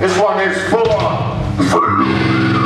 This one is full on.